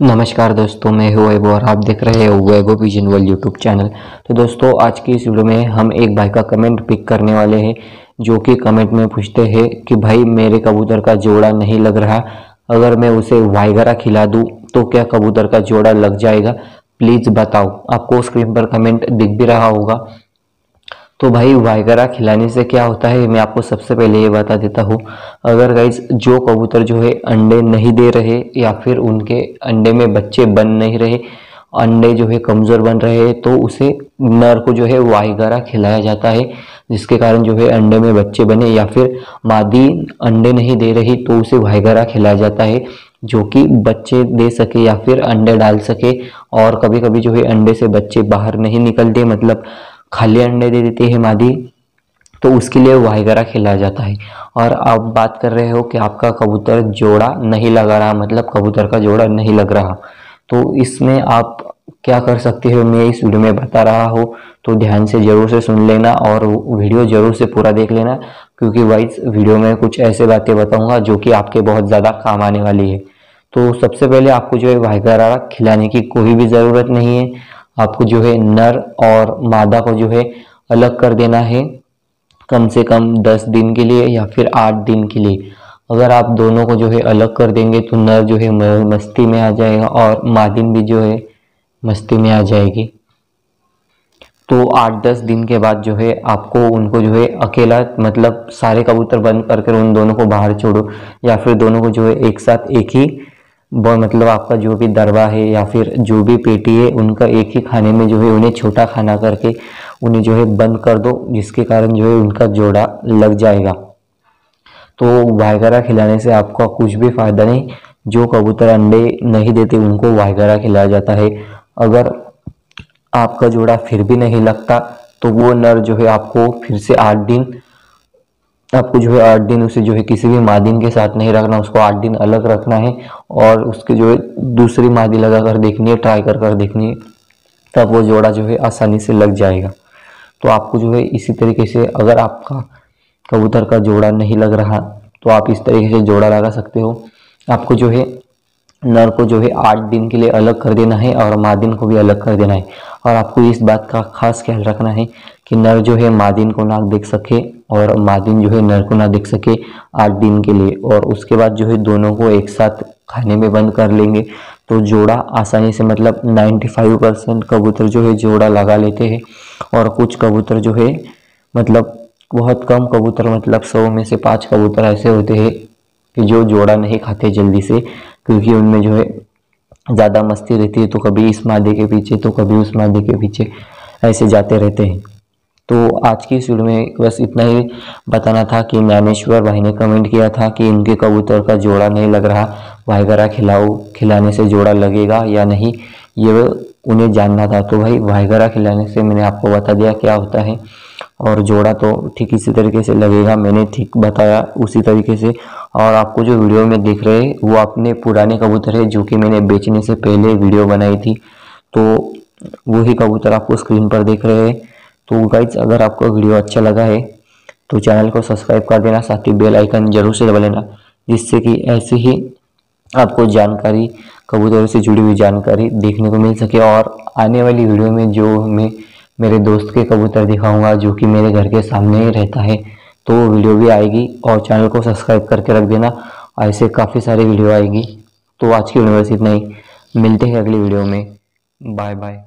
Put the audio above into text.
नमस्कार दोस्तों, मैं हूँ वैभव और आप देख रहे हो Vaibhav vision world YouTube channel तो दोस्तों, आज की इस वीडियो में हम एक भाई का कमेंट पिक करने वाले हैं, जो कि कमेंट में पूछते हैं कि भाई, मेरे कबूतर का जोड़ा नहीं लग रहा। अगर मैं उसे वाइगरा खिला दूँ तो क्या कबूतर का जोड़ा लग जाएगा? प्लीज़ बताओ। आपको स्क्रीन पर कमेंट दिख भी रहा होगा। तो भाई वाइगरा खिलाने से क्या होता है, मैं आपको सबसे पहले ये बता देता हूँ। अगर गाइज़ जो कबूतर जो है अंडे नहीं दे रहे या फिर उनके अंडे में बच्चे बन नहीं रहे, अंडे जो है कमज़ोर बन रहे हैं तो उसे नर को जो है वाइगरा खिलाया जाता है, जिसके कारण जो है अंडे में बच्चे बने या फिर मादी अंडे नहीं दे रही तो उसे वाइगरा खिलाया जाता है, जो कि बच्चे दे सके या फिर अंडे डाल सके। और कभी कभी जो है अंडे से बच्चे बाहर नहीं निकलते मतलब खाली अंडे दे देती है मादी तो उसके लिए वाइगरा खिलाया जाता है। और आप बात कर रहे हो कि आपका कबूतर जोड़ा नहीं लगा रहा मतलब कबूतर का जोड़ा नहीं लग रहा। तो इसमें आप क्या कर सकते हो? मैं इस वीडियो में बता रहा हूँ तो ध्यान से ज़रूर से सुन लेना और वीडियो ज़रूर से पूरा देख लेना, क्योंकि वाइज वीडियो में कुछ ऐसे बातें बताऊँगा जो कि आपके बहुत ज़्यादा काम आने वाली है। तो सबसे पहले आपको जो है वाइगरा खिलाने की कोई भी ज़रूरत नहीं है। आपको जो है नर और मादा को जो है अलग कर देना है, कम से कम दस दिन के लिए या फिर आठ दिन के लिए। अगर आप दोनों को जो है अलग कर देंगे तो नर जो है मस्ती में आ जाएगा और मादिन भी जो है मस्ती में आ जाएगी। तो आठ दस दिन के बाद जो है आपको उनको जो है अकेला मतलब सारे कबूतर बंद करके उन दोनों को बाहर छोड़ो या फिर दोनों को जो है एक साथ एक ही वो मतलब आपका जो भी दरवा है या फिर जो भी पेटी है, उनका एक ही खाने में जो है उन्हें छोटा खाना करके उन्हें जो है बंद कर दो, जिसके कारण जो है उनका जोड़ा लग जाएगा। तो वाइगरा खिलाने से आपका कुछ भी फ़ायदा नहीं। जो कबूतर अंडे नहीं देते, उनको वाइगरा खिलाया जाता है। अगर आपका जोड़ा फिर भी नहीं लगता तो वो नर जो है आपको फिर से आठ दिन आपको जो है आठ दिन उसे जो है किसी भी मादिन के साथ नहीं रखना, उसको आठ दिन अलग रखना है और उसके जो है दूसरी मादी लगा कर देखनी है ट्राई कर कर देखनी है, तब वो जोड़ा जो है आसानी से लग जाएगा। तो आपको जो है इसी तरीके से अगर आपका कबूतर का जोड़ा नहीं लग रहा तो आप इस तरीके से जोड़ा लगा सकते हो। आपको जो है नर को जो है आठ दिन के लिए अलग कर देना है और मादिन को भी अलग कर देना है। और आपको इस बात का खास ख्याल रखना है कि नर जो है मादिन को ना देख सके और मादिन जो है नर को ना देख सके आठ दिन के लिए। और उसके बाद जो है दोनों को एक साथ खाने में बंद कर लेंगे। तो जोड़ा आसानी से मतलब 95 परसेंट कबूतर जो है जोड़ा लगा लेते हैं। और कुछ कबूतर जो है मतलब बहुत कम कबूतर मतलब सौ में से पाँच कबूतर ऐसे होते हैं कि जो जोड़ा नहीं खाते जल्दी से, क्योंकि उनमें जो है ज़्यादा मस्ती रहती है तो कभी इस मादे के पीछे तो कभी उस मादे के पीछे, ऐसे जाते रहते हैं। तो आज की इस वीडियो में बस इतना ही बताना था कि ज्ञानेश्वर भाई ने कमेंट किया था कि इनके कबूतर का जोड़ा नहीं लग रहा। वाइगरा खिलाओ, खिलाने से जोड़ा लगेगा या नहीं, ये उन्हें जानना था। तो भाई वाइगरा खिलाने से मैंने आपको बता दिया क्या होता है। और जोड़ा तो ठीक इसी तरीके से लगेगा, मैंने ठीक बताया उसी तरीके से। और आपको जो वीडियो में देख रहे हैं वो अपने पुराने कबूतर है, जो कि मैंने बेचने से पहले वीडियो बनाई थी। तो वही कबूतर आपको स्क्रीन पर देख रहे हैं। तो गाइज़ अगर आपको वीडियो अच्छा लगा है तो चैनल को सब्सक्राइब कर देना, साथ ही बेल आइकन ज़रूर से दबा लेना, जिससे कि ऐसे ही आपको जानकारी, कबूतरों से जुड़ी हुई जानकारी देखने को मिल सके। और आने वाली वीडियो में जो मैं मेरे दोस्त के कबूतर दिखाऊँगा, जो कि मेरे घर के सामने ही रहता है। तो वो वीडियो भी आएगी और चैनल को सब्सक्राइब करके रख देना। ऐसे काफ़ी सारी वीडियो आएगी। तो आज की वीडियो बस इतना ही। मिलते हैं अगली वीडियो में। Bye bye